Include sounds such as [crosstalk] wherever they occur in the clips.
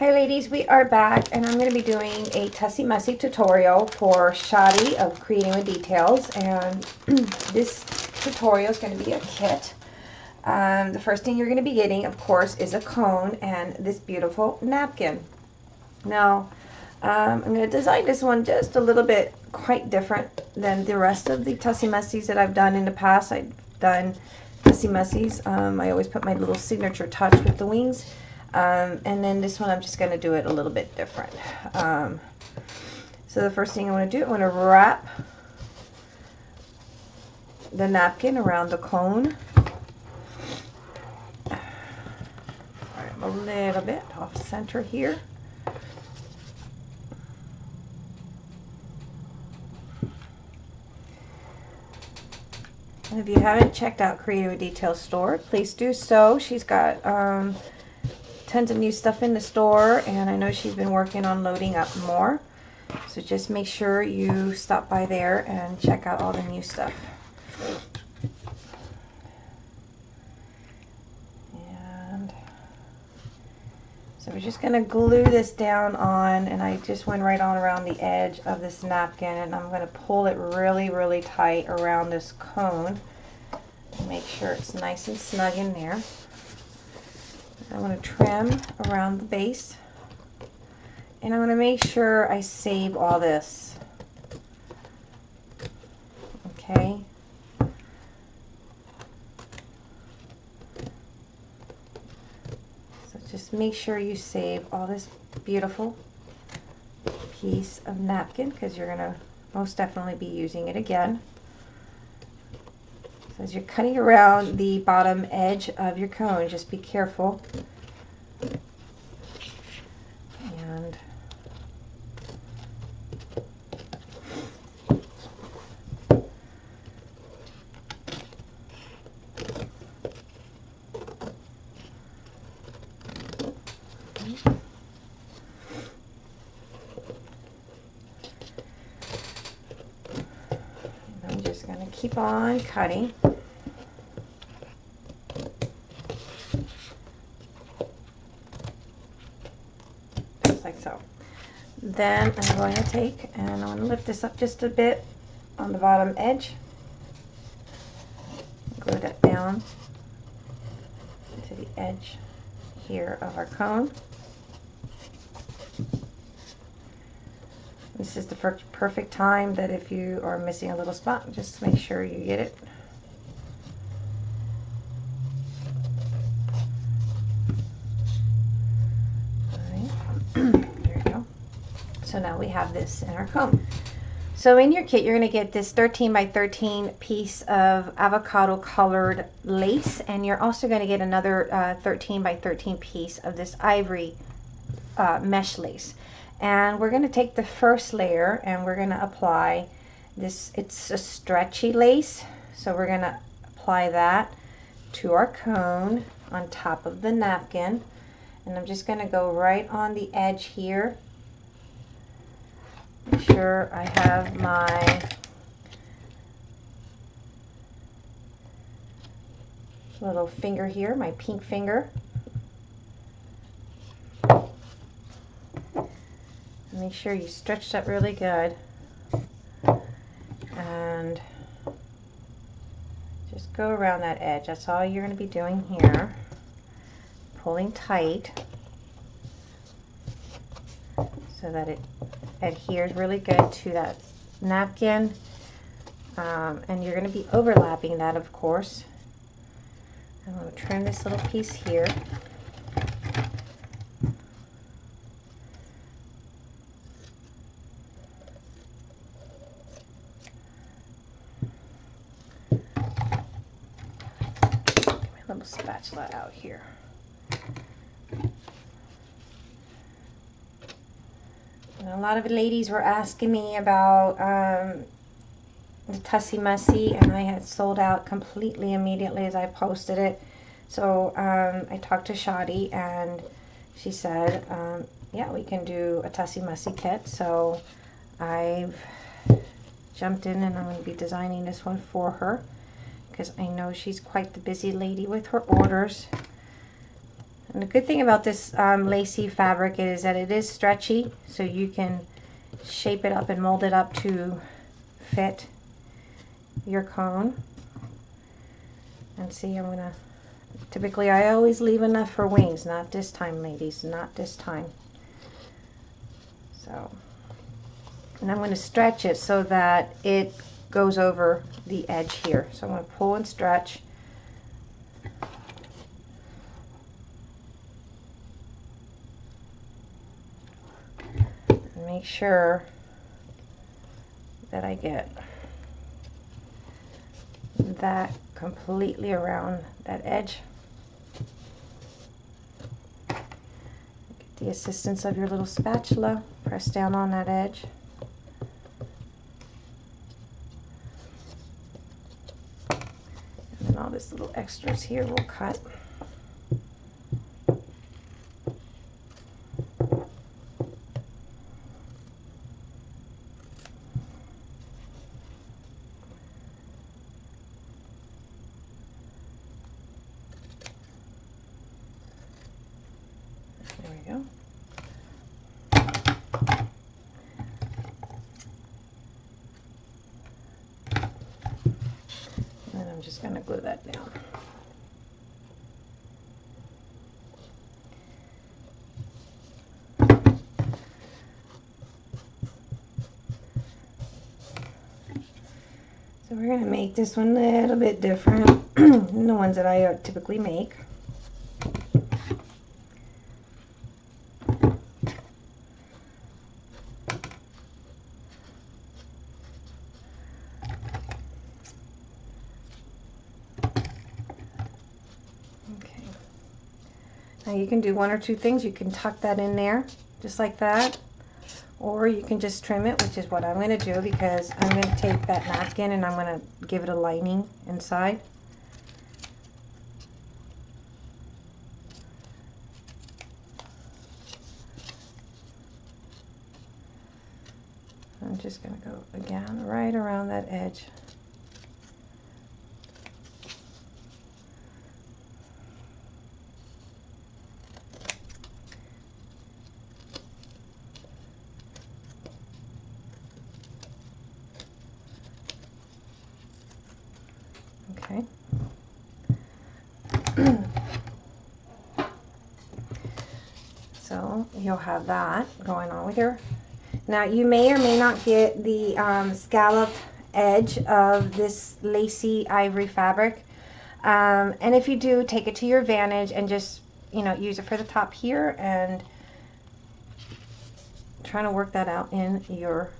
Hi ladies, we are back and I'm going to be doing a Tussie Mussie tutorial for Shadi of Creating with Details and [clears throat] this tutorial is going to be a kit. Um, the first thing you're going to be getting, of course, is a cone and this beautiful napkin. Now, um, I'm going to design this one just a little bit quite different than the rest of the Tussie Mussies that I've done in the past. I've done Tussie Mussies. Um, I always put my little signature touch with the wings. Um, and then this one I'm just going to do it a little bit different. Um, so the first thing I want to do, I want to wrap the napkin around the cone. I'm a little bit off center here. And if you haven't checked out Creative Detail Store, please do so. She's got um, tons of new stuff in the store and I know she's been working on loading up more. So just make sure you stop by there and check out all the new stuff. And so we're just going to glue this down on and I just went right on around the edge of this napkin and I'm going to pull it really really tight around this cone. Make sure it's nice and snug in there. I want to trim around the base. And I'm going to make sure I save all this. Okay. So just make sure you save all this beautiful piece of napkin because you're going to most definitely be using it again as you're cutting around the bottom edge of your cone, just be careful. And I'm just going to keep on cutting. Then I'm going to take and I'm going to lift this up just a bit on the bottom edge. Glue that down to the edge here of our cone. This is the perfect time that if you are missing a little spot, just make sure you get it So now we have this in our comb. So in your kit, you're going to get this 13 by 13 piece of avocado colored lace, and you're also going to get another uh, 13 by 13 piece of this ivory uh, mesh lace. And we're going to take the first layer and we're going to apply this, it's a stretchy lace, so we're going to apply that to our cone on top of the napkin. And I'm just going to go right on the edge here Make sure I have my little finger here, my pink finger. Make sure you stretch that really good. And just go around that edge. That's all you're going to be doing here. Pulling tight so that it adheres really good to that napkin. Um, and you're going to be overlapping that, of course. I'm going to trim this little piece here. Little spatula out here. A lot of ladies were asking me about um, the Tussie Mussie, and I had sold out completely immediately as I posted it. So um, I talked to Shadi, and she said, um, yeah, we can do a Tussie Mussie kit. So I've jumped in, and I'm going to be designing this one for her because I know she's quite the busy lady with her orders. And the good thing about this um, lacy fabric is that it is stretchy, so you can shape it up and mold it up to fit your cone. And see, I'm gonna, typically I always leave enough for wings, not this time, ladies, not this time. So, and I'm gonna stretch it so that it goes over the edge here. So I'm gonna pull and stretch. Make sure that I get that completely around that edge. Get the assistance of your little spatula, press down on that edge. And then all this little extras here will cut. There we go. And I'm just going to glue that down. So we're going to make this one a little bit different [clears throat] than the ones that I typically make. Okay. Now you can do one or two things. You can tuck that in there, just like that. Or you can just trim it, which is what I'm going to do because I'm going to take that napkin and I'm going to give it a lining inside. I'm just going to go again right around that edge. Okay. so you'll have that going on with your. Now you may or may not get the um, scalloped edge of this lacy ivory fabric. Um, and if you do, take it to your advantage and just, you know, use it for the top here and trying to work that out in your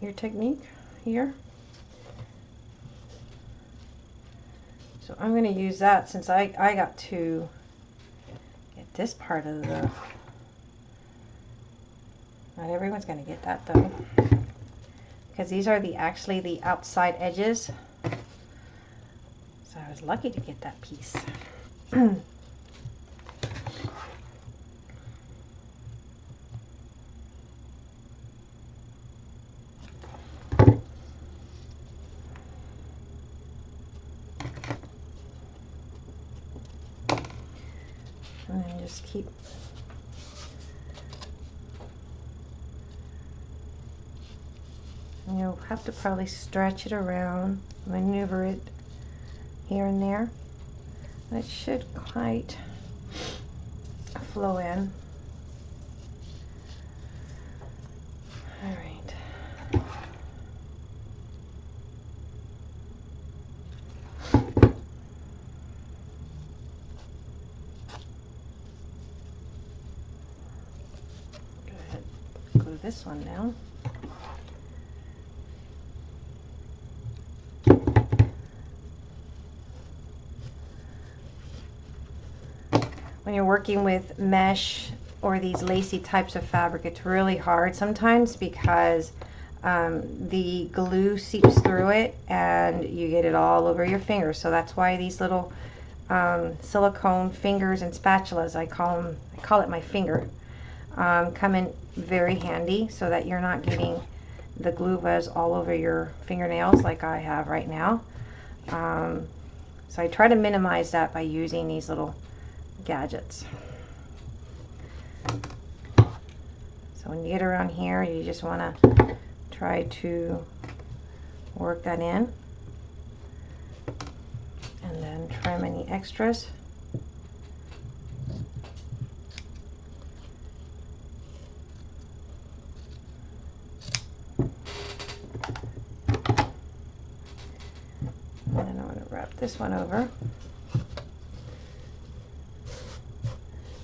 your technique here. So I'm going to use that since I, I got get this part of the, not everyone's going to get that though, because these are the actually the outside edges. So I was lucky to get that piece. [clears throat] and then just keep you'll have to probably stretch it around maneuver it here and there. It should quite flow in. All right Go ahead, glue this one down. When you're working with mesh or these lacy types of fabric, it's really hard sometimes because um, the glue seeps through it and you get it all over your fingers. So that's why these little um, silicone fingers and spatulas, I call them, I call it my finger, um, come in very handy so that you're not getting the glue buzz all over your fingernails like I have right now. Um, so I try to minimize that by using these little gadgets. So when you get around here, you just want to try to work that in and then trim any extras. And I'm going to wrap this one over.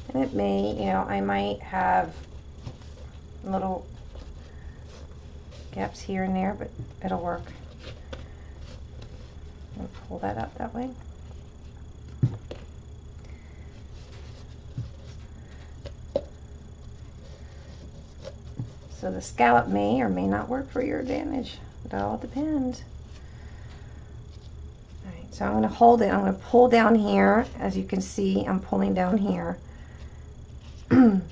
And it may, you know, I might have little gaps here and there, but it'll work. I'll pull that up that way. So the scallop may or may not work for your advantage. It all depends. Alright, so I'm going to hold it. I'm going to pull down here. As you can see, I'm pulling down here. [clears throat]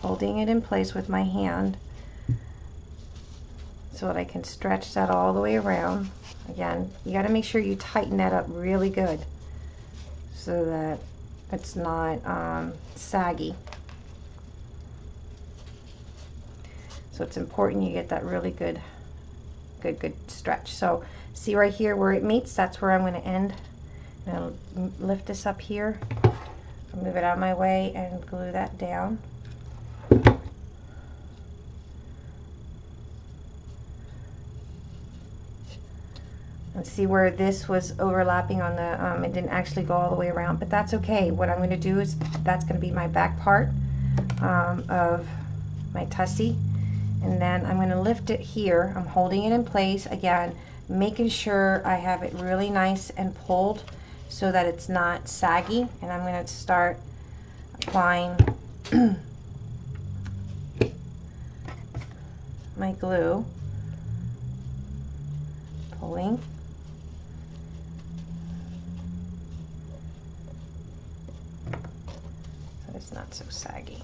Holding it in place with my hand so that I can stretch that all the way around. Again, you got to make sure you tighten that up really good so that it's not um, saggy. So it's important you get that really good, good, good stretch. So see right here where it meets, that's where I'm going to end. Now lift this up here, move it out of my way and glue that down. And see where this was overlapping on the, um, it didn't actually go all the way around, but that's okay. What I'm going to do is, that's going to be my back part um, of my tussie. And then I'm going to lift it here. I'm holding it in place again, making sure I have it really nice and pulled so that it's not saggy. And I'm going to start applying [clears throat] my glue, pulling. so it's not so saggy.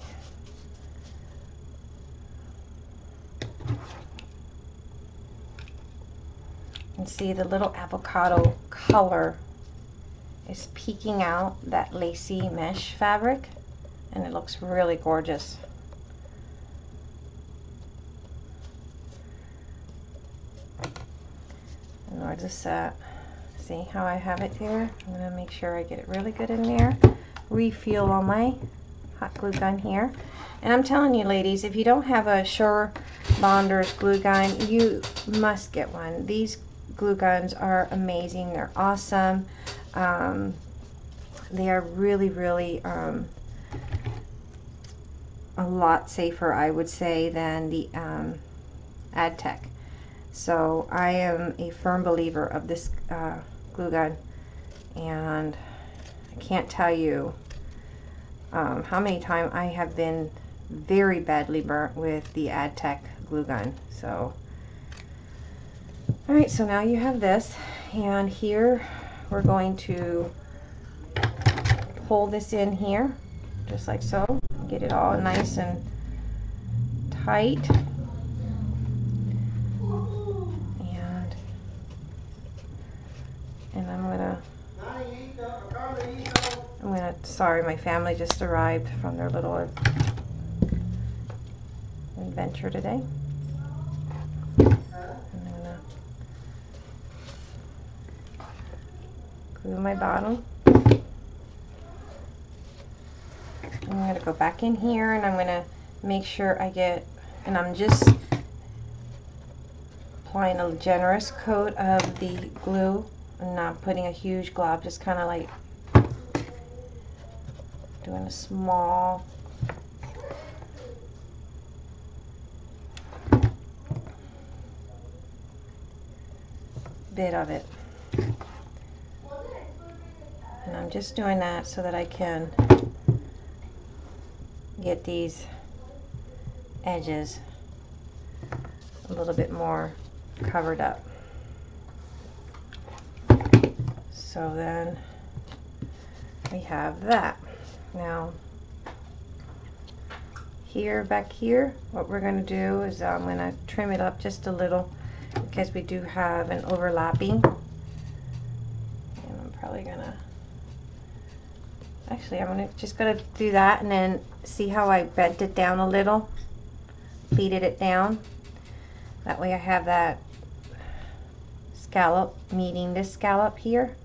See the little avocado color is peeking out that lacy mesh fabric and it looks really gorgeous. And where this at? See how I have it here? I'm going to make sure I get it really good in there. Refuel all my hot glue gun here. And I'm telling you ladies, if you don't have a Sure Bonders glue gun, you must get one. These glue guns are amazing. They're awesome. Um, they are really, really um, a lot safer, I would say, than the um, AdTech. So I am a firm believer of this uh, glue gun. And I can't tell you um, how many times I have been very badly burnt with the AdTech glue gun. So, all right, so now you have this, and here we're going to pull this in here, just like so. Get it all nice and tight. And, and I'm gonna I'm gonna, sorry, my family just arrived from their little adventure today. I'm gonna glue my bottom. I'm gonna go back in here and I'm gonna make sure I get, and I'm just applying a generous coat of the glue. I'm not putting a huge glob, just kind of like doing a small bit of it. And I'm just doing that so that I can get these edges a little bit more covered up. So then we have that. Now, here, back here, what we're going to do is I'm going to trim it up just a little because we do have an overlapping. And I'm probably gonna, actually I'm gonna just gonna do that and then see how I bent it down a little, pleated it down. That way I have that scallop meeting this scallop here.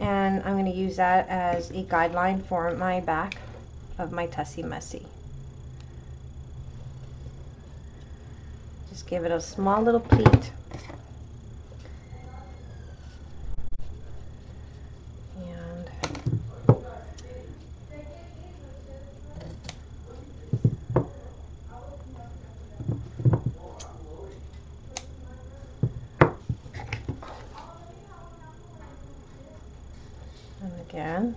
And I'm gonna use that as a guideline for my back of my Tussie Mussie. Just give it a small little pleat. again.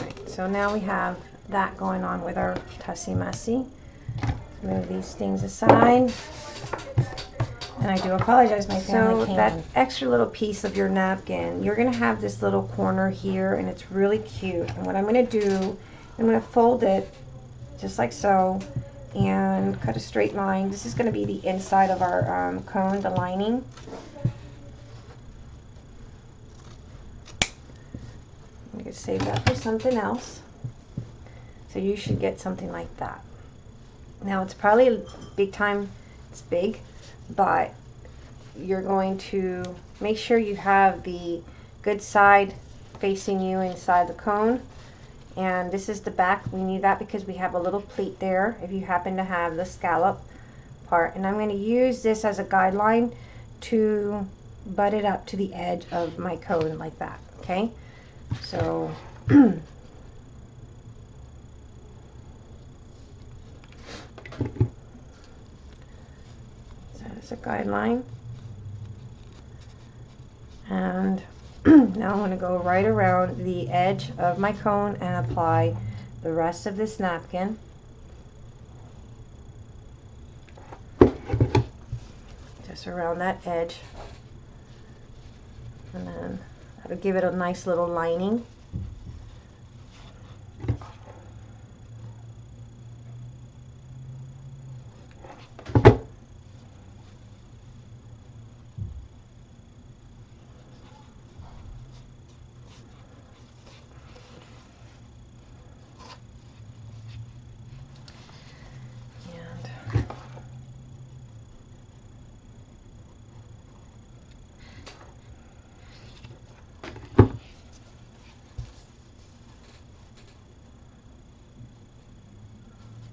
Alright, so now we have that going on with our Tussie Mussie. Move these things aside. And I do apologize, my family So that extra little piece of your napkin, you're going to have this little corner here, and it's really cute. And what I'm going to do, I'm going to fold it just like so, and cut a straight line. This is going to be the inside of our um, cone, the lining. To save that for something else. So you should get something like that. Now it's probably big time, it's big, but you're going to make sure you have the good side facing you inside the cone and this is the back we need that because we have a little pleat there if you happen to have the scallop part and I'm going to use this as a guideline to butt it up to the edge of my cone like that okay so [clears throat] so that's a guideline and [clears throat] now I'm going to go right around the edge of my cone and apply the rest of this napkin. Just around that edge. That'll give it a nice little lining.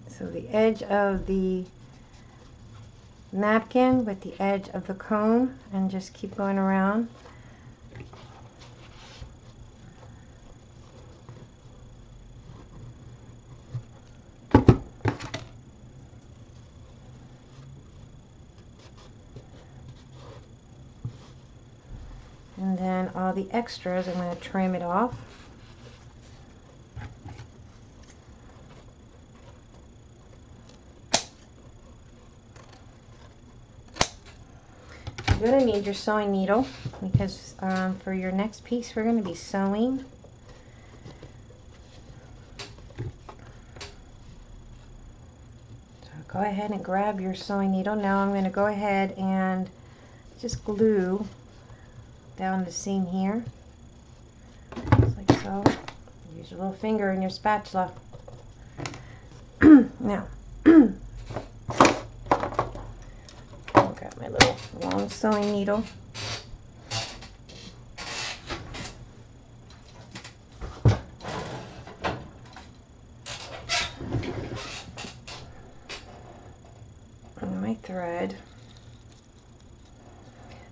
So the edge of the napkin with the edge of the cone and just keep going around. And then all the extras, I'm going to trim it off. You're going to need your sewing needle because um, for your next piece we're going to be sewing. So go ahead and grab your sewing needle. Now I'm going to go ahead and just glue down the seam here. Just like so. Use your little finger and your spatula. [clears throat] now, [clears throat] long sewing needle. And my thread.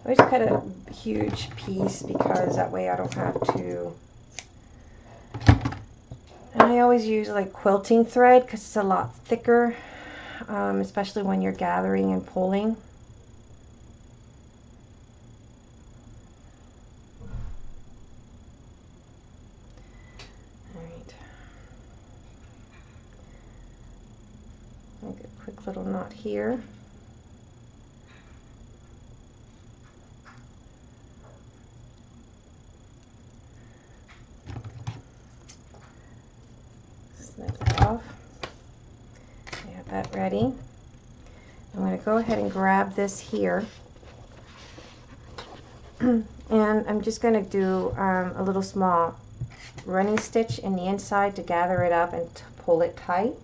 I always cut a huge piece because that way I don't have to and I always use like quilting thread because it's a lot thicker um, especially when you're gathering and pulling little knot here. Snip off. I have that ready. I'm going to go ahead and grab this here. [clears throat] and I'm just going to do um, a little small running stitch in the inside to gather it up and pull it tight.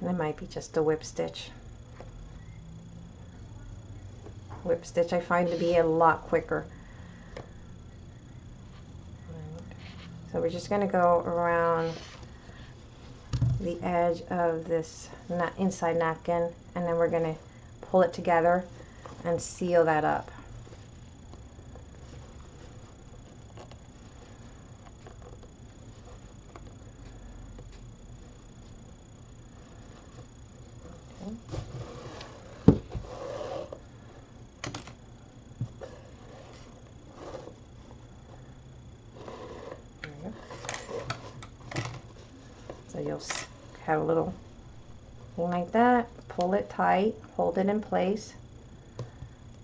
And it might be just a whip stitch. Whip stitch I find to be a lot quicker. So we're just going to go around the edge of this inside napkin and then we're going to pull it together and seal that up. So you'll have a little thing like that, pull it tight, hold it in place,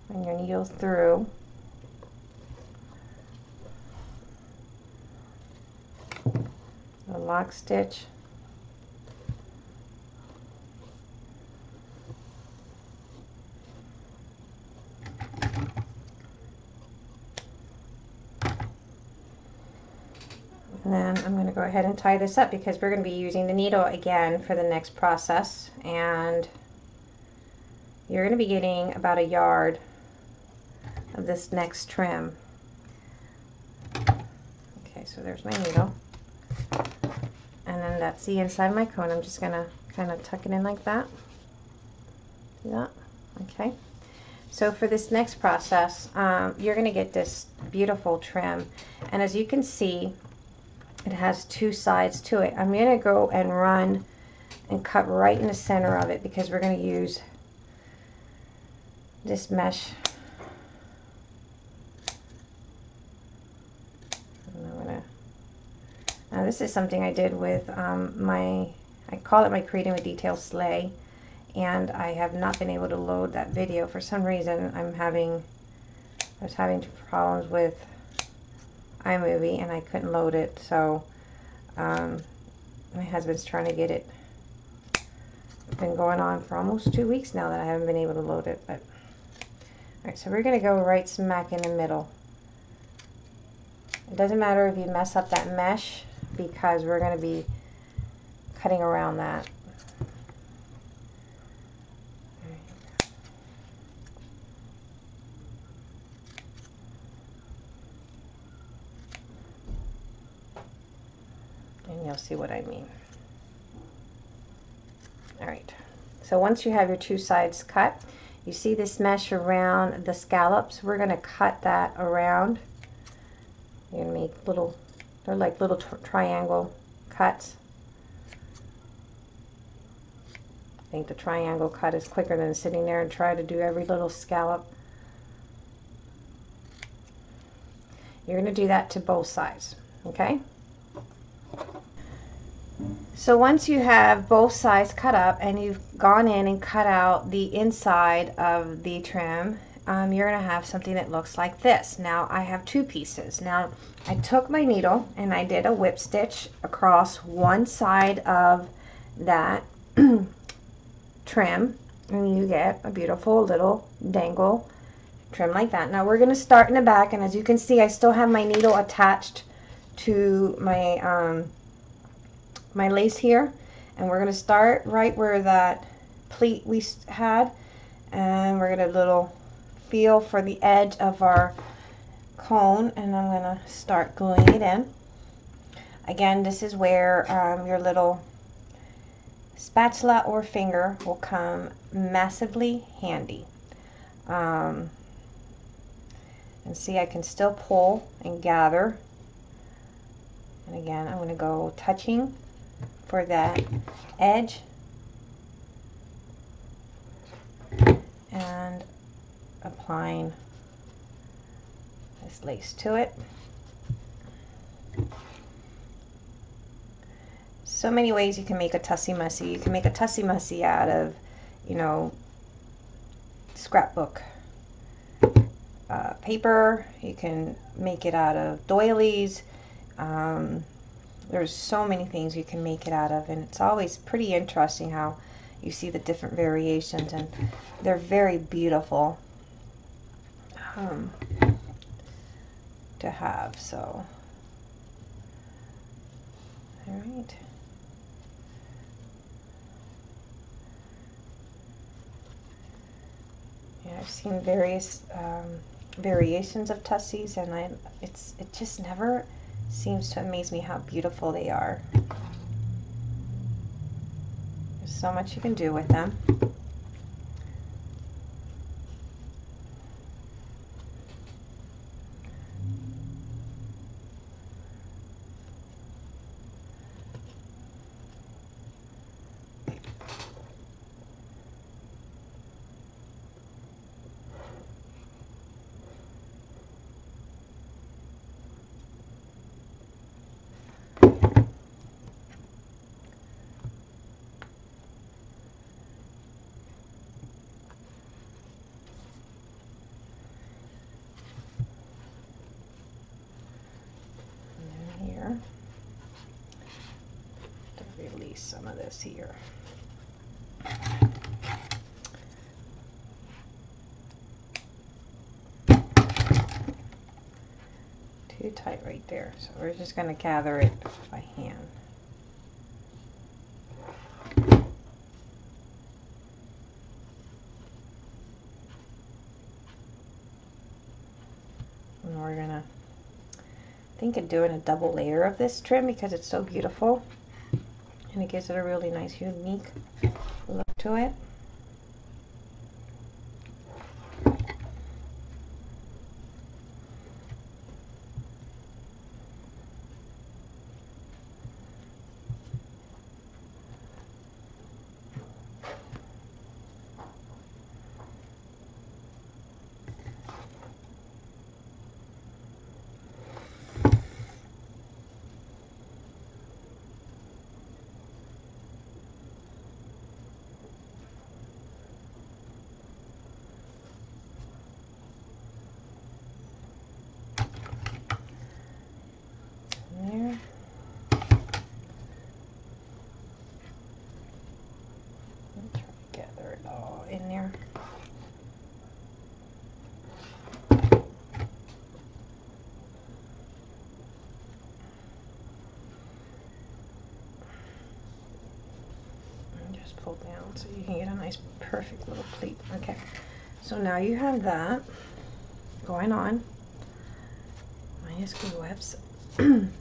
run your needle through. The lock stitch then I'm going to go ahead and tie this up because we're going to be using the needle again for the next process. And you're going to be getting about a yard of this next trim. Okay, so there's my needle. And then that's the inside of my cone. I'm just going to kind of tuck it in like that. See that? Okay. So for this next process, um, you're going to get this beautiful trim. And as you can see, it has two sides to it. I'm going to go and run and cut right in the center of it because we're going to use this mesh. Now this is something I did with um, my, I call it my Creating with Detail sleigh, and I have not been able to load that video. For some reason, I'm having, I was having problems with iMovie and I couldn't load it so um, my husband's trying to get it it's been going on for almost two weeks now that I haven't been able to load it but alright so we're gonna go right smack in the middle. It doesn't matter if you mess up that mesh because we're going to be cutting around that you'll see what I mean. All right, so once you have your two sides cut, you see this mesh around the scallops. We're going to cut that around. You're going to make little, they're like little triangle cuts. I think the triangle cut is quicker than sitting there and try to do every little scallop. You're going to do that to both sides, okay? So once you have both sides cut up and you've gone in and cut out the inside of the trim, um, you're going to have something that looks like this. Now I have two pieces. Now I took my needle and I did a whip stitch across one side of that [clears throat] trim and you get a beautiful little dangle trim like that. Now we're going to start in the back and as you can see I still have my needle attached to my um, my lace here and we're going to start right where that pleat we had and we're going to little feel for the edge of our cone and I'm going to start gluing it in. Again, this is where um, your little spatula or finger will come massively handy. Um, and see, I can still pull and gather. And again, I'm going to go touching for that edge and applying this lace to it. So many ways you can make a tussie mussie. You can make a tussie mussie out of, you know, scrapbook uh, paper. You can make it out of doilies. Um, there's so many things you can make it out of and it's always pretty interesting how you see the different variations and they're very beautiful um, to have so. All right yeah I've seen various um, variations of tussies and I it's it just never seems to amaze me how beautiful they are. There's so much you can do with them. some of this here. Tight right there, so we're just going to gather it by hand. And we're going to think of doing a double layer of this trim because it's so beautiful and it gives it a really nice unique look to it. Pull down so you can get a nice perfect little pleat. Okay, so now you have that going on. Minus glue webs. [clears throat] and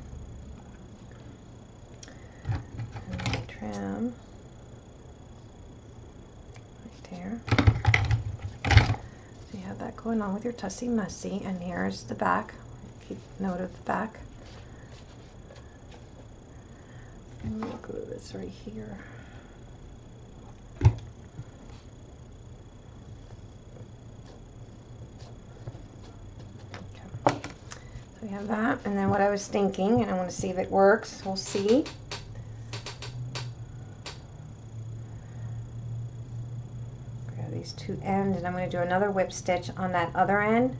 trim right there. So you have that going on with your Tussie Mussy, and here's the back. Keep note of the back. And we'll glue this right here. So we have that. And then what I was thinking, and I want to see if it works. We'll see. Grab ends, and I'm going to do another whip stitch on that other end.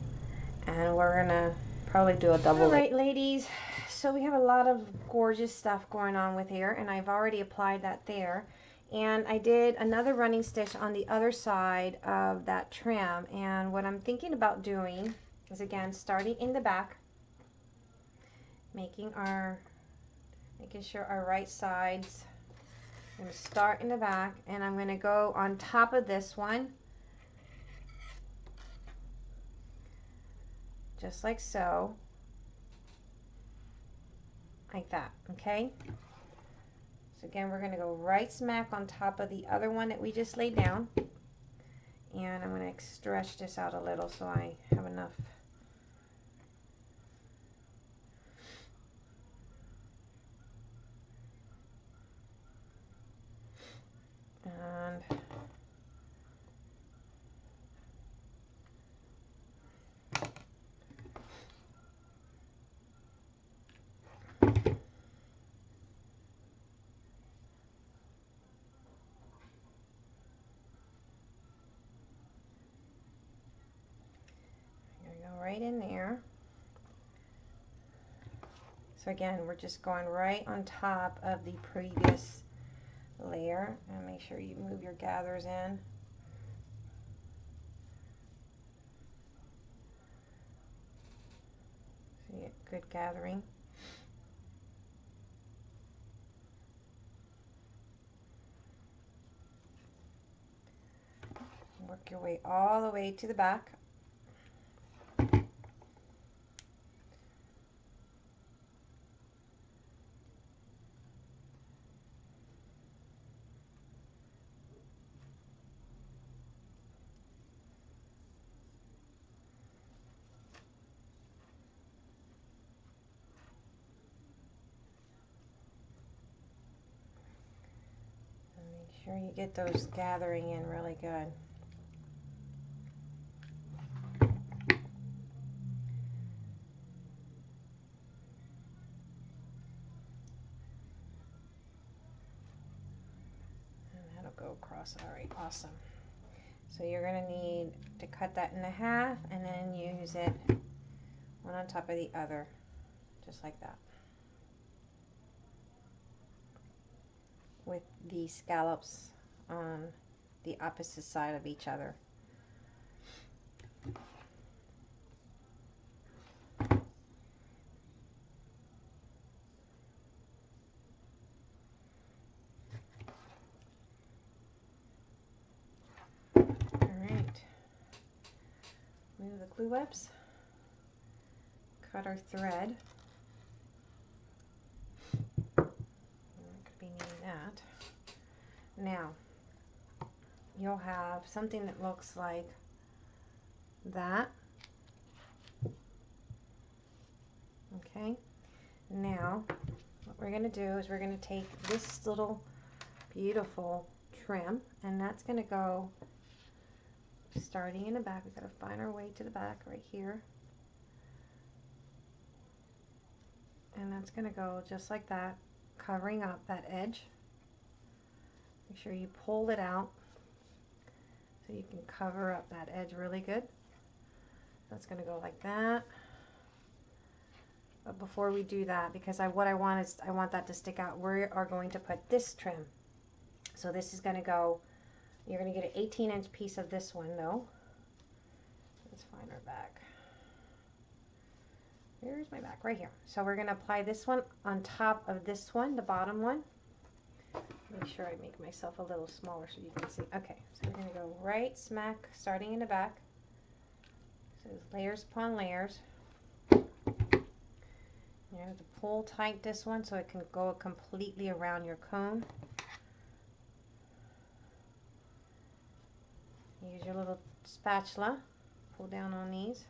And we're going to probably do a double. All right, ladies. So we have a lot of gorgeous stuff going on with here, and I've already applied that there. And I did another running stitch on the other side of that trim. And what I'm thinking about doing is, again, starting in the back making our, making sure our right sides, I'm going to start in the back and I'm going to go on top of this one, just like so, like that, okay? So again, we're going to go right smack on top of the other one that we just laid down. And I'm going to stretch this out a little so I have enough and go right in there. So again, we're just going right on top of the previous layer and make sure you move your gathers in. So good gathering. Work your way all the way to the back. make sure get those gathering in really good. And that'll go across. All right, awesome. So you're going to need to cut that in half and then use it one on top of the other, just like that. With the scallops on the opposite side of each other. Glue webs, cut our thread. could be that. Now, you'll have something that looks like that. Okay, now what we're going to do is we're going to take this little beautiful trim and that's going to go starting in the back. We've got to find our way to the back right here. And that's going to go just like that, covering up that edge. Make sure you pull it out so you can cover up that edge really good. That's going to go like that. But before we do that, because I, what I want is I want that to stick out, we are going to put this trim. So this is going to go you're going to get an 18 inch piece of this one though. Let's find our back. Here's my back right here. So we're going to apply this one on top of this one, the bottom one. Make sure I make myself a little smaller so you can see. Okay, so we're going to go right smack starting in the back. So it's layers upon layers. You have to pull tight this one so it can go completely around your cone. Use your little spatula, pull down on these.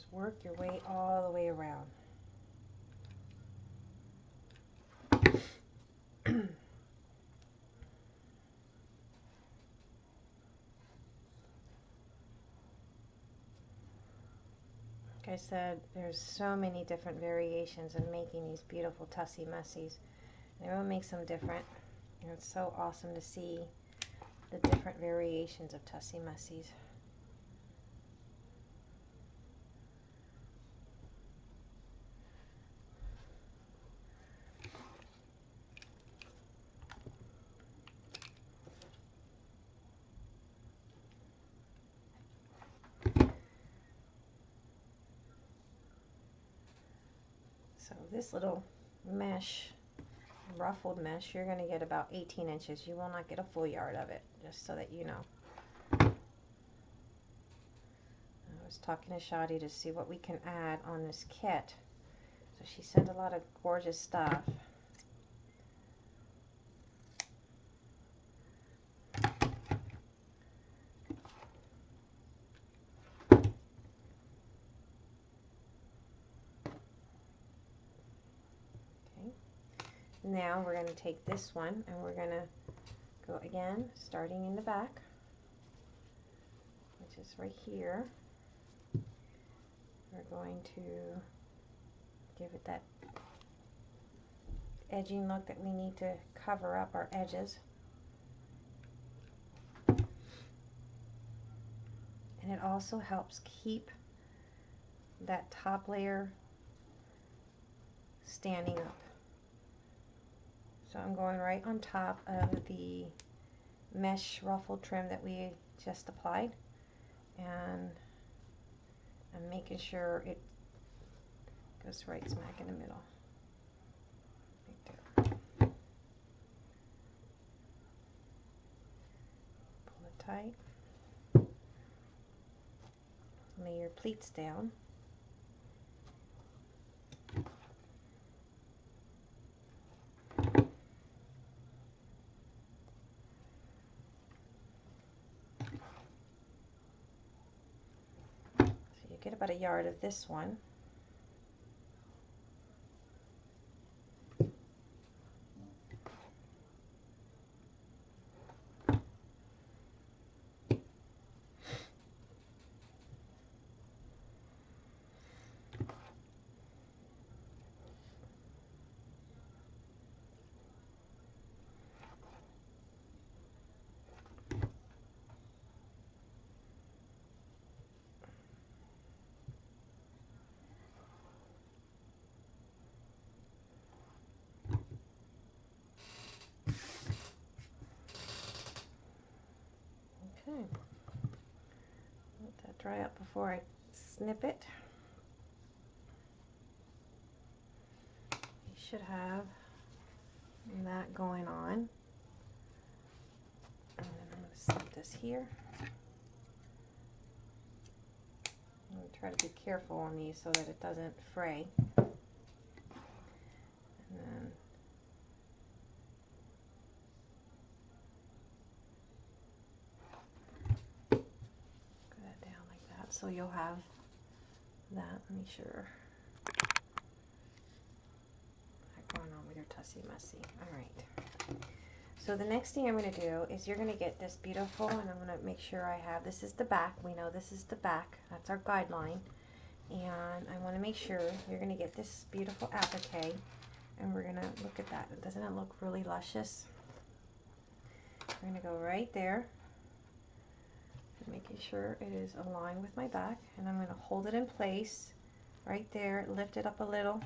just work your way all the way around. Like I said, there's so many different variations in making these beautiful Tussie Mussies. Everyone makes them different. And it's so awesome to see the different variations of Tussie Mussies. So this little mesh, ruffled mesh, you're going to get about 18 inches. You will not get a full yard of it, just so that you know. I was talking to Shadi to see what we can add on this kit. So she sent a lot of gorgeous stuff. Now we're going to take this one and we're going to go again, starting in the back, which is right here. we're going to give it that edging look that we need to cover up our edges. And it also helps keep that top layer standing up. So I'm going right on top of the mesh ruffle trim that we just applied and I'm making sure it goes right smack in the middle. Right. Pull it tight. Lay your pleats down. Get about a yard of this one. Okay. Let that dry up before I snip it. You should have that going on. And then I'm going to snip this here. I'm going to try to be careful on these so that it doesn't fray. And then so you'll have that. Let me sure. What's going on with your Tussie Mussie. All right. So the next thing I'm going to do is you're going to get this beautiful, and I'm going to make sure I have, this is the back. We know this is the back. That's our guideline. And I want to make sure you're going to get this beautiful applique. And we're going to look at that. Doesn't it look really luscious? We're going to go right there making sure it is aligned with my back and I'm going to hold it in place right there lift it up a little.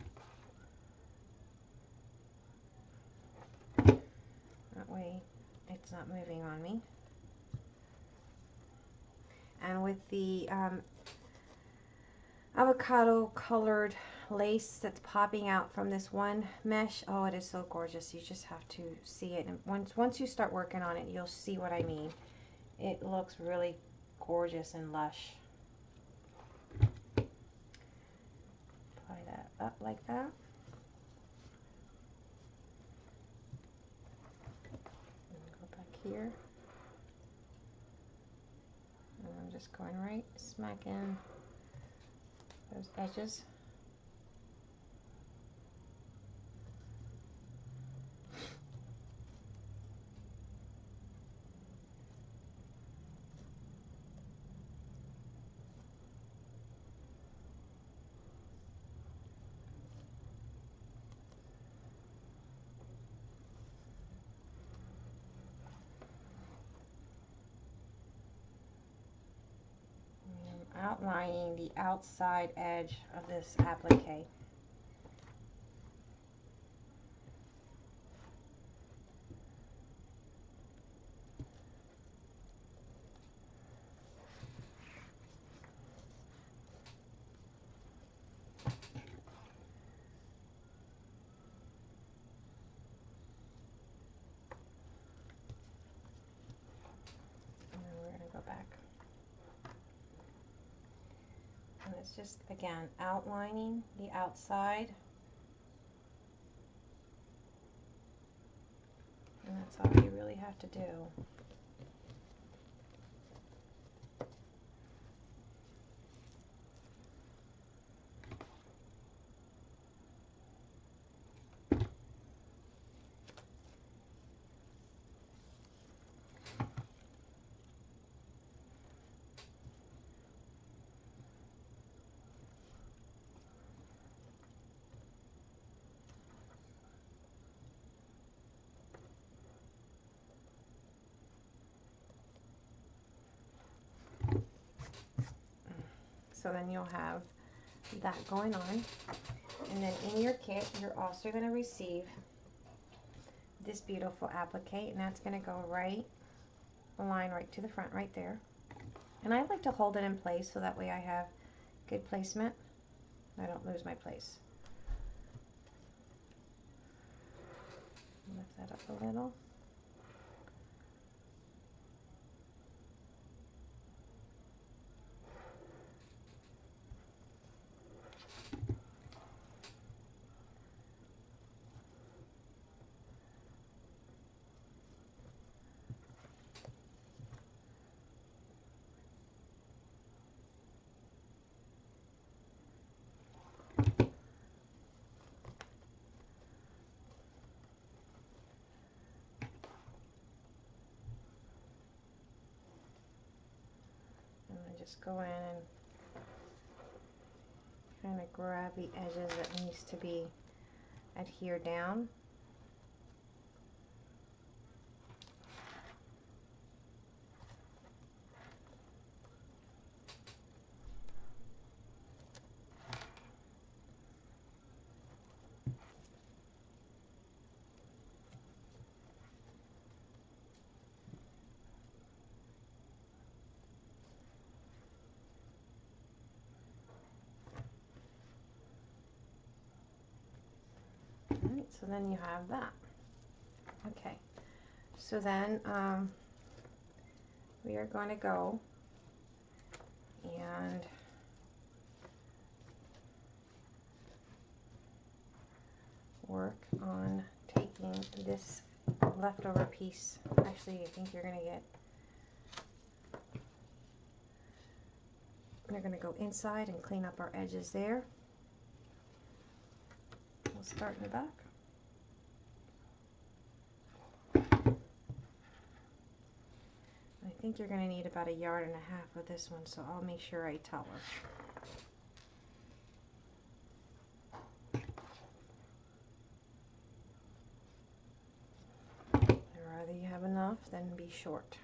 That way it's not moving on me. And with the um, avocado colored lace that's popping out from this one mesh oh it is so gorgeous. You just have to see it. And once once you start working on it you'll see what I mean. It looks really gorgeous and lush. Apply that up like that. Go back here. And I'm just going right smack in those edges. outlining the outside edge of this applique. Just, again, outlining the outside. And that's all you really have to do. So then you'll have that going on. And then in your kit, you're also going to receive this beautiful applique, and that's going to go right, line right to the front right there. And I like to hold it in place so that way I have good placement. I don't lose my place. Lift that up a little. Just go in and kind of grab the edges that needs to be adhered down. So then you have that. Okay, so then um, we are going to go and work on taking this leftover piece. Actually, I think you're going to get, we're going to go inside and clean up our edges there. We'll start in the back. Think you're going to need about a yard and a half with this one, so I'll make sure I tell her. rather you have enough than be short.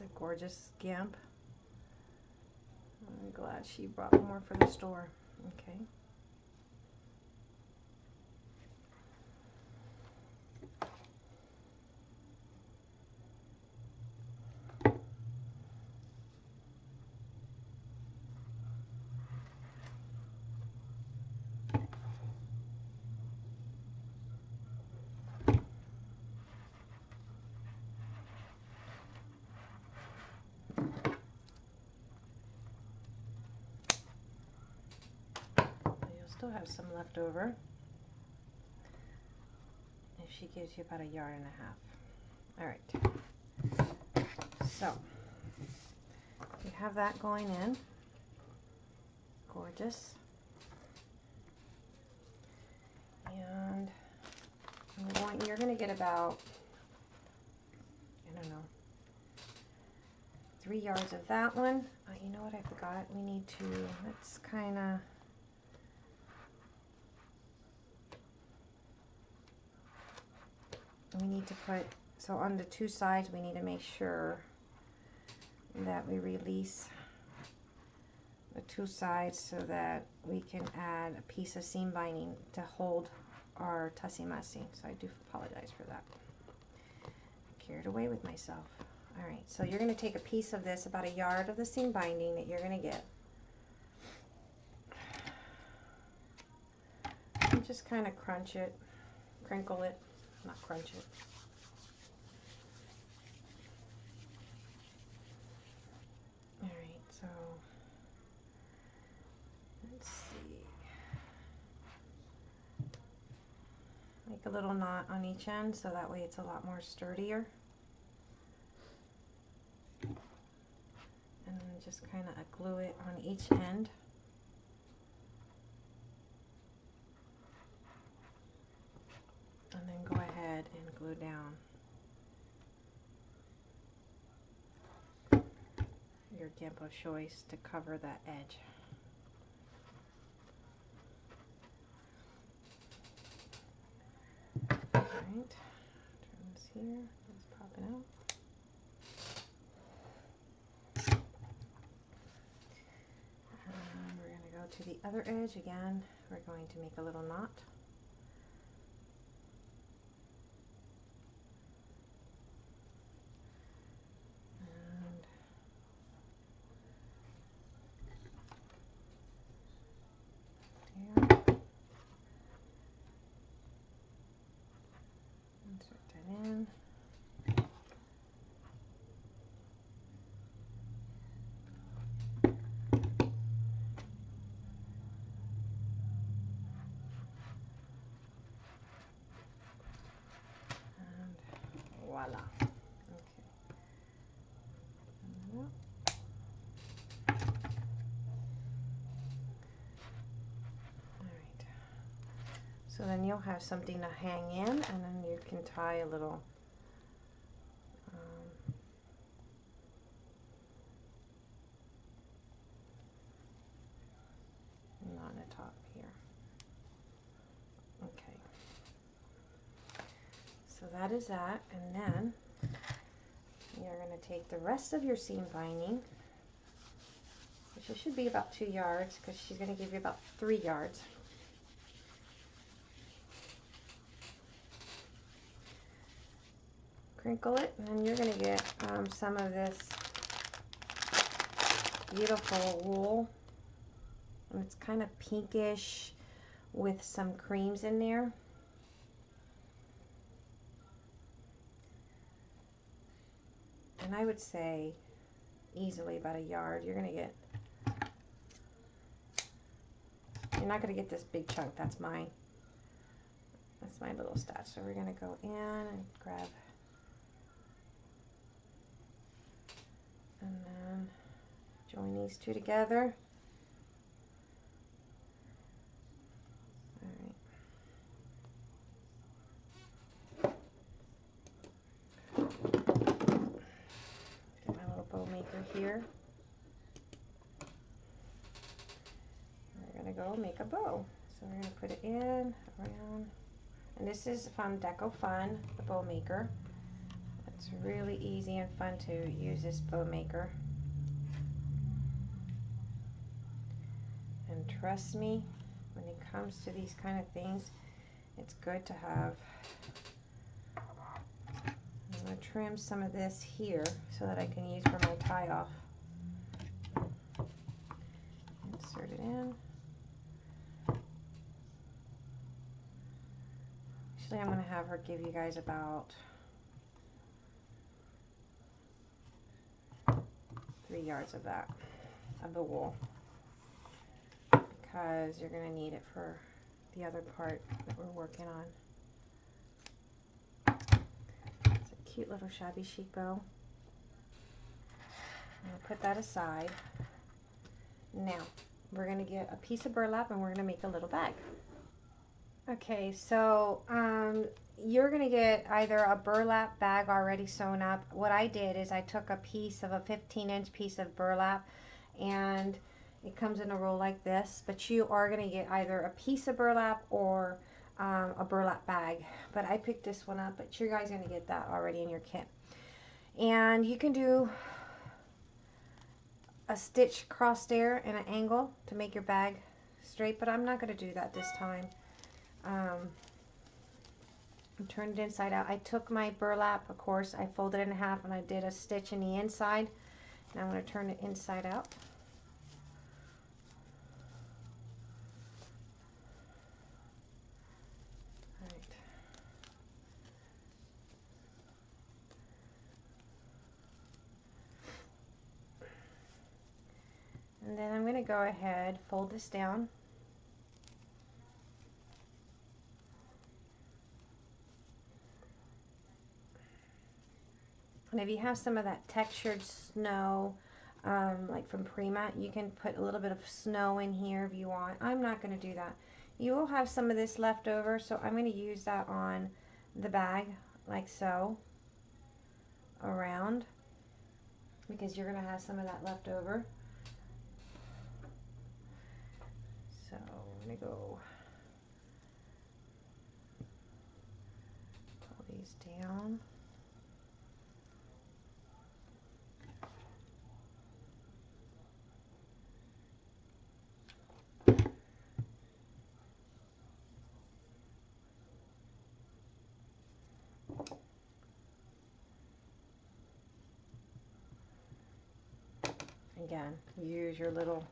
A gorgeous scamp. I'm glad she brought more for the store. Okay. Have some left over. And she gives you about a yard and a half. All right. So, you have that going in. Gorgeous. And you're going to get about, I don't know, three yards of that one. Uh, you know what I forgot? We need to, let's kind of we need to put, so on the two sides, we need to make sure that we release the two sides so that we can add a piece of seam binding to hold our tussie mussie. So I do apologize for that. I carried away with myself. All right, so you're going to take a piece of this, about a yard of the seam binding that you're going to get. And just kind of crunch it, crinkle it not crunch it. Alright, so let's see. Make a little knot on each end so that way it's a lot more sturdier. And then just kind of glue it on each end. and then go ahead and glue down. your gimp of choice to cover that edge. Alright, turn this here, out. And we're going to go to the other edge again. We're going to make a little knot. voila. Okay. Alright. So then you'll have something to hang in and then you can tie a little um, on the top here. Okay. So that is that. And then you're going to take the rest of your seam binding, which should be about two yards because she's going to give you about three yards. Crinkle it, and then you're going to get um, some of this beautiful wool. And it's kind of pinkish with some creams in there. and I would say easily about a yard. You're going to get, you're not going to get this big chunk. That's my, that's my little stash. So we're going to go in and grab, and then join these two together. All right. Get my little bow maker here. We're going to go make a bow. So we're to put it in, around, and this is from Deco Fun, the bow maker. It's really easy and fun to use this bow maker. And trust me, when it comes to these kind of things, it's good to have I'm going to trim some of this here so that I can use for my tie off. Insert it in. Actually, I'm going to have her give you guys about three yards of that, of the wool, because you're going to need it for the other part that we're working on. It's a cute little shabby chic bow. I'm going to put that aside. Now, we're going to get a piece of burlap and we're going to make a little bag. Okay, so um, you're going to get either a burlap bag already sewn up. What I did is I took a piece of a 15 inch piece of burlap and it comes in a roll like this, but you are going to get either a piece of burlap or um, a burlap bag. But I picked this one up, but you guys are going to get that already in your kit. And you can do a stitch cross there and an angle to make your bag straight, but I'm not going to do that this time. Um, turned it inside out. I took my burlap, of course, I folded it in half and I did a stitch in the inside. Now I'm going to turn it inside out. And then I'm going to go ahead, fold this down. And if you have some of that textured snow, um, like from Prima, you can put a little bit of snow in here if you want. I'm not going to do that. You will have some of this left over, so I'm going to use that on the bag, like so, around. because you're going to have some of that left over. So I'm going to go pull these down. Again, use your little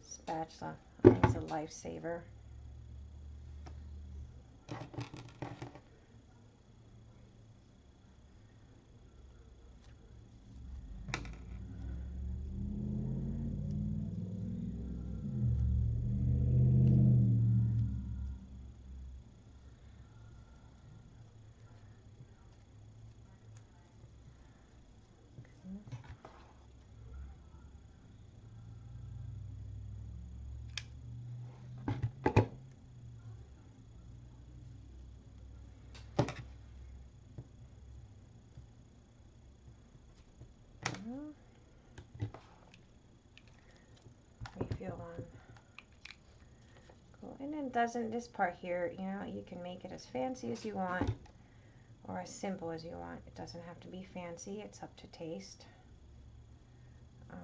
spatula. It's a lifesaver. Refill on. Cool. And then doesn't this part here, you know, you can make it as fancy as you want or as simple as you want. It doesn't have to be fancy. It's up to taste. Um,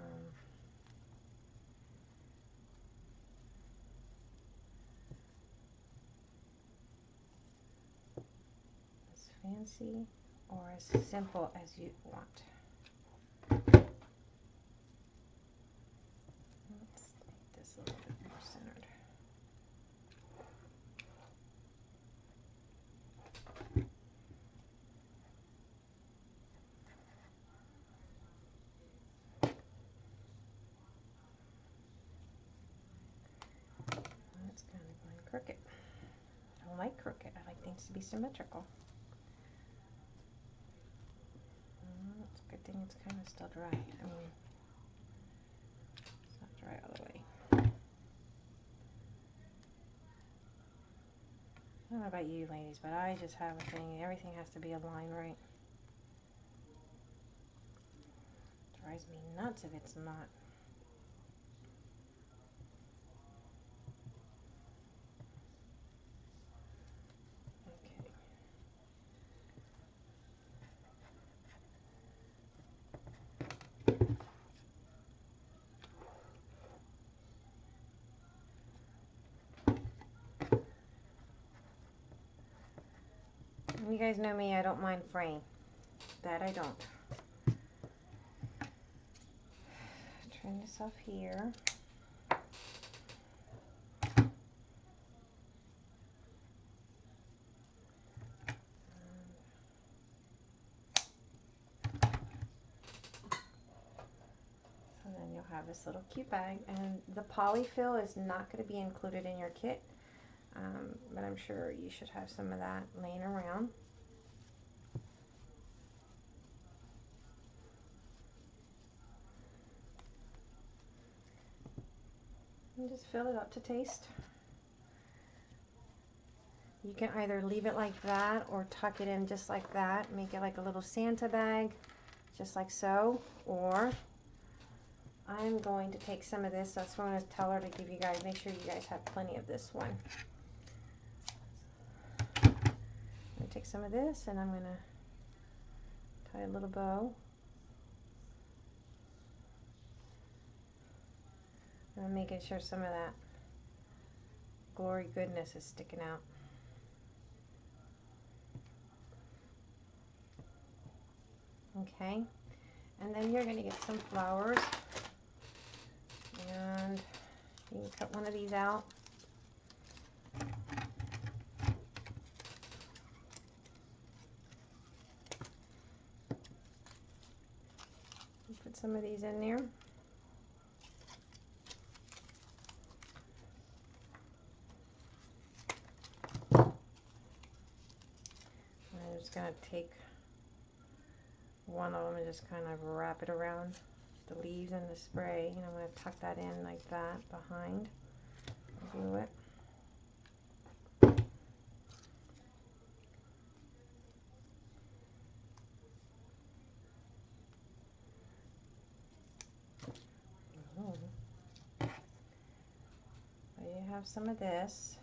as fancy or as simple as you want. Crooked. I don't like crooked. I like things to be symmetrical. Mm, it's a good thing it's kind of still dry. I mean, it's not dry all the way. I don't know about you ladies, but I just have a thing. Everything has to be aligned right. drives me nuts if it's not. You guys know me, I don't mind fraying. That I don't. Turn this off here. So then you'll have this little cute bag and the polyfill is not going to be included in your kit um, but I'm sure you should have some of that laying around. And just fill it up to taste. You can either leave it like that or tuck it in just like that. Make it like a little Santa bag, just like so. Or I'm going to take some of this. That's what I'm going to tell her to give you guys. Make sure you guys have plenty of this one. I'll take some of this and I'm going to tie a little bow. I'm making sure some of that glory goodness is sticking out. Okay, and then you're going to get some flowers and you can cut one of these out Put some of these in there. going to take one of them and just kind of wrap it around the leaves and the spray. And I'm going to tuck that in like that behind. Glue it. You have some of this.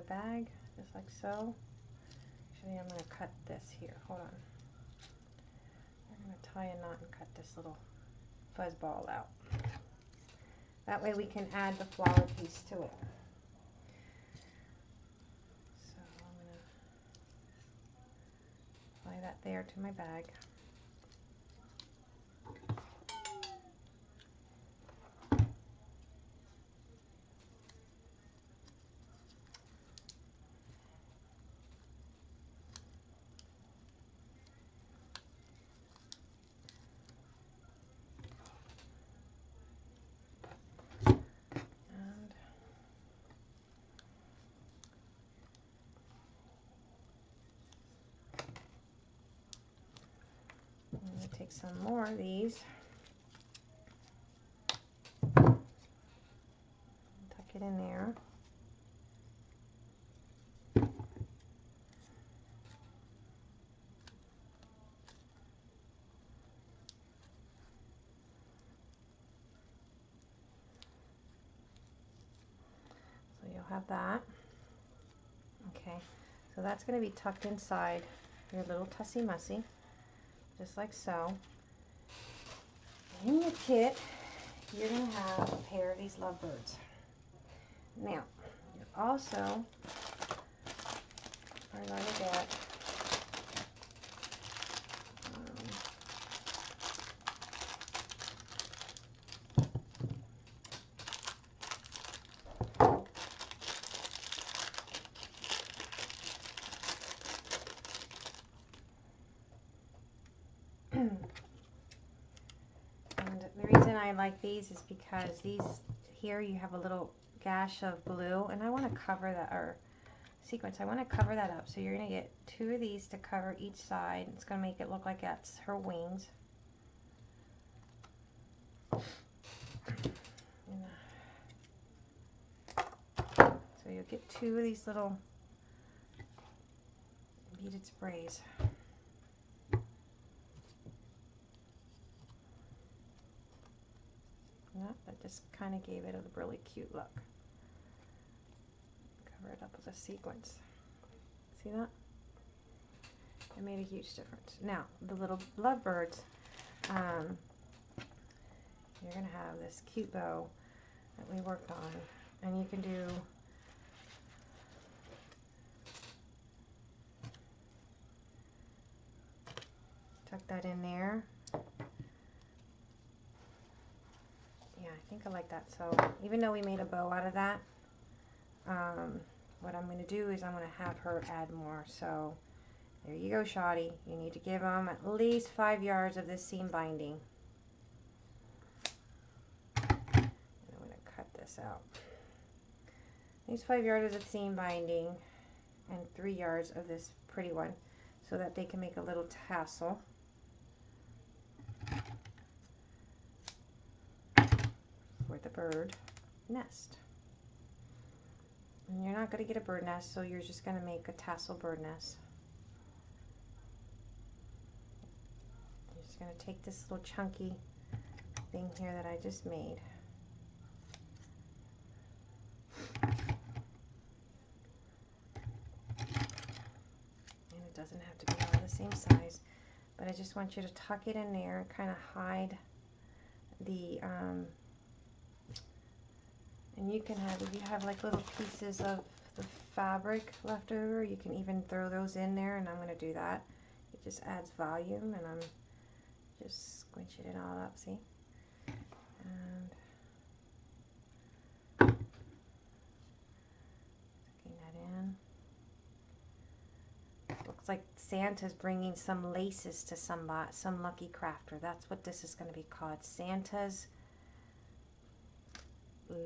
A bag, just like so. Actually, I'm going to cut this here. Hold on. I'm going to tie a knot and cut this little fuzz ball out. That way we can add the flower piece to it. So I'm going to apply that there to my bag. Some more of these. Tuck it in there. So you'll have that. Okay, so that's going to be tucked inside your little Tussie Mussie just like so. In your kit, you're going to have a pair of these lovebirds. Now, you also are going to get I like these is because these here you have a little gash of blue and I want to cover that or sequence I want to cover that up. So you're to get two of these to cover each side. It's to make it look like that's her wings. So you'll get two of these little beaded sprays just kind of gave it a really cute look. Cover it up with a sequence. See that? It made a huge difference. Now, the little lovebirds, um, you're going to have this cute bow that we worked on. And you can do tuck that in there yeah, I think I like that. So even though we made a bow out of that, um, what I'm going to do is I'm going to have her add more. So there you go, Shadi. You need to give them at least five yards of this seam binding. And I'm going to cut this out. At least five yards of the seam binding and three yards of this pretty one so that they can make a little tassel. The bird nest. And you're not going to get a bird nest, so you're just going to make a tassel bird nest. You're just going to take this little chunky thing here that I just made. And it doesn't have to be all the same size, but I just want you to tuck it in there and kind of hide the um, and you can have, if you have like little pieces of the fabric left over, you can even throw those in there, and I'm going to do that. It just adds volume, and I'm just squinching it all up, see? And that in. Looks like Santa's bringing some laces to some, some lucky crafter. That's what this is going to be called. Santa's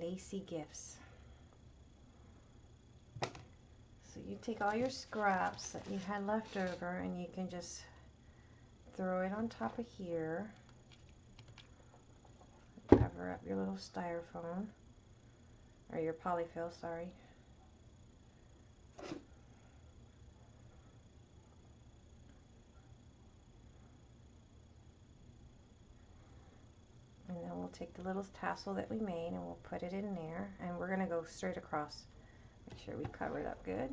lacy gifts. So you take all your scraps that you had left over and you can just throw it on top of here. Cover up your little styrofoam, or your polyfill, sorry. We'll take the little tassel that we made and we'll put it in there and we're going to go straight across. Make sure we cover it up good.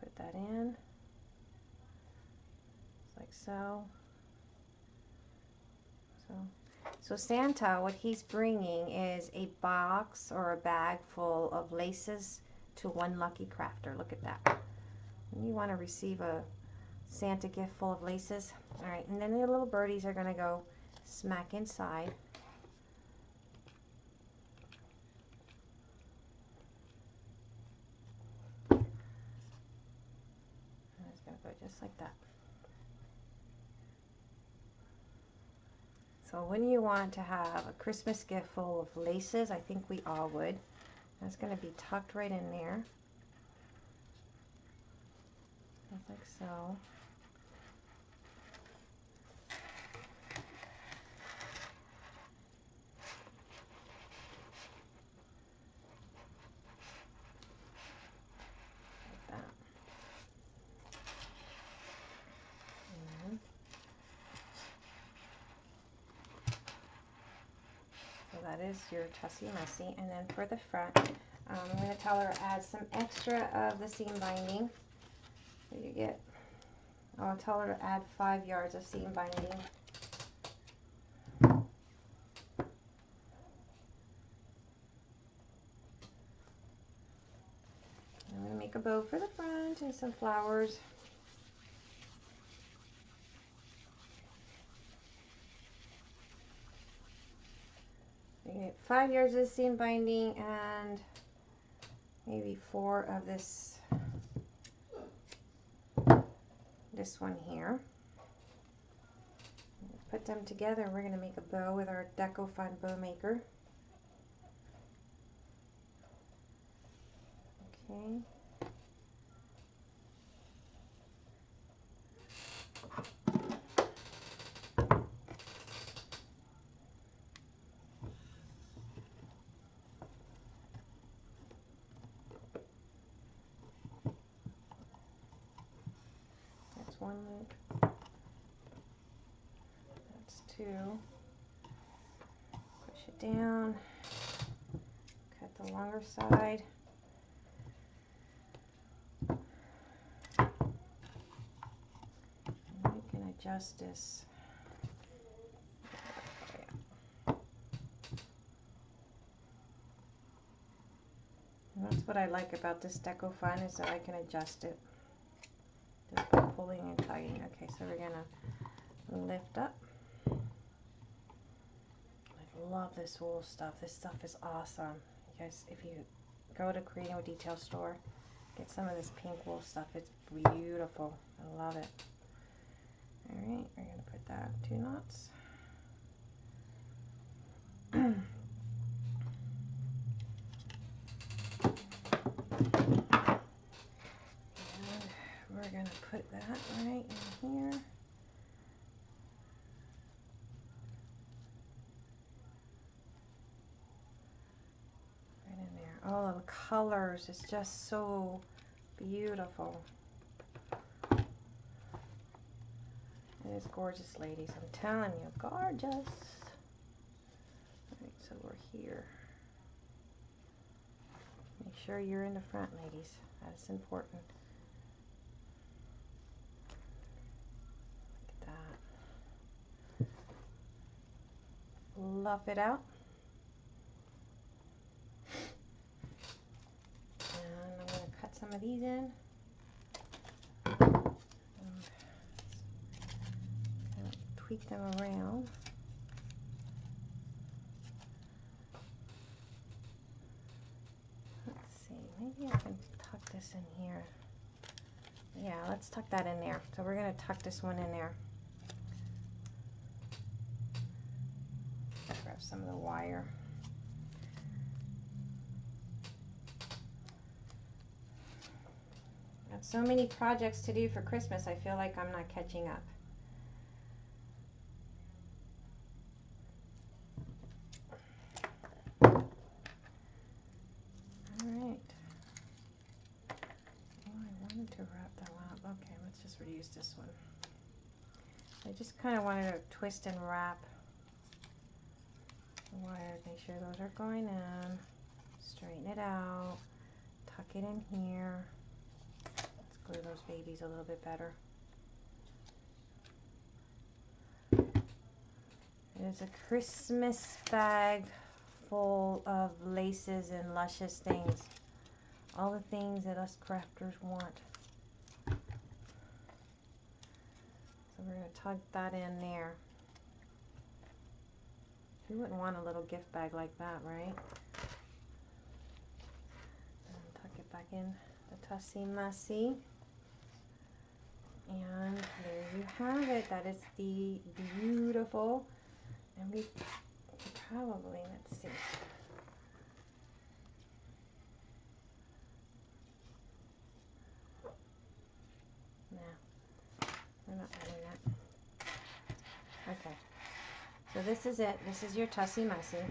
put that in, just like so. So, so Santa, what he's bringing is a box or a bag full of laces to one lucky crafter. Look at that. And you want to receive a Santa gift full of laces. All right, and then the little birdies are going to go smack inside. And it's to go just like that. So when you want to have a Christmas gift full of laces, I think we all would. That's going to be tucked right in there. Just like so. Is your Tussie Mussie. And then for the front, um, I'm going to tell her add some extra of the seam binding. So you get, I'll tell her to add five yards of seam binding. I'm going to make a bow for the front and some flowers. Five yards of seam binding and maybe four of this this one here. Put them together we're going to make a bow with our Deco Fun bow maker. Okay. one loop. That's two. Push it down. Cut side. And we can adjust this. And that's what I like about this Deco Fun is that I can adjust it Just by pulling and tugging. Okay, so we're to lift up. I love this wool stuff. This stuff is awesome. Guys, if you go to Creating with Detail store, get some of this pink wool stuff. It's beautiful. I love it. All right, we're going to put that two knots. [clears throat] we're going to put that right in here. Right in there. All the colors is just so beautiful. It is gorgeous, ladies. I'm telling you, gorgeous. All right, so we're here. Make sure you're in the front, ladies. That's important. Look at that. fluff it out. And I'm going to cut some of these in. Tweak them around. Let's see, maybe I can tuck this in here. Yeah, let's tuck that in there. So we're going to tuck this one in there. Grab some of the wire. So many projects to do for Christmas, I feel like I'm not catching up. Alright. Oh, I wanted to wrap that one up. Okay, let's just reuse this one. I just kind of wanted to twist and wrap the wires. Make sure those are going in. Straighten it out. Tuck it in here. Those babies a little bit better. Is a Christmas bag full of laces and luscious things. All the things that us crafters want. So we're going to tuck that in there. Who wouldn't want a little gift bag like that, right? And tuck it back in the Tussie Mussie. And there you have it. That is the beautiful and we probably, let's see. Not that. Okay, so this is it. This is your Tussie Mussie.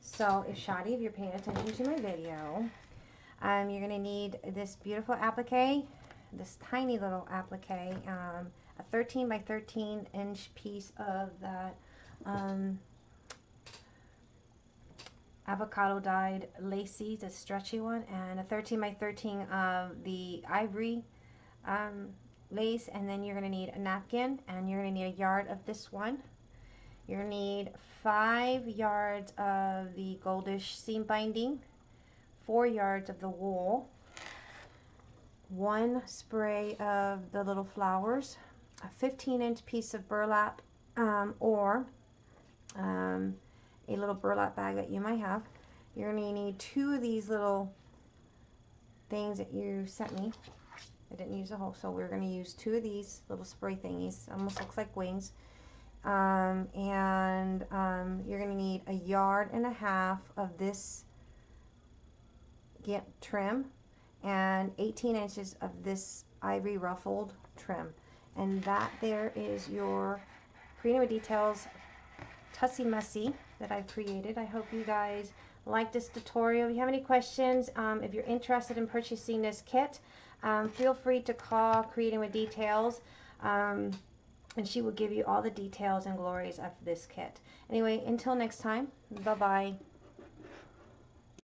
So if Shadi, if you're paying attention to my video, um, you're going to need this beautiful applique, this tiny little applique, um, a 13 by 13 inch piece of that um, avocado dyed lacy, the stretchy one, and a 13 by 13 of the ivory um, lace. And then you're going to need a napkin, and you're to need a yard of this one. You're to need five yards of the goldish seam binding, four yards of the wool, one spray of the little flowers, a 15 inch piece of burlap um, or um, a little burlap bag that you might have. You're to need two of these little things that you sent me. I didn't use a whole, so we're going to use two of these little spray thingies. Almost looks like wings. Um, and um, you're going to need a yard and a half of this get trim and 18 inches of this ivory ruffled trim. And that there is your Creating with Details Tussie Mussie that I've created. I hope you guys like this tutorial. If you have any questions, um, if you're interested in purchasing this kit, um, feel free to call Creating with Details. Um, and she will give you all the details and glories of this kit. Anyway, until next time, bye-bye.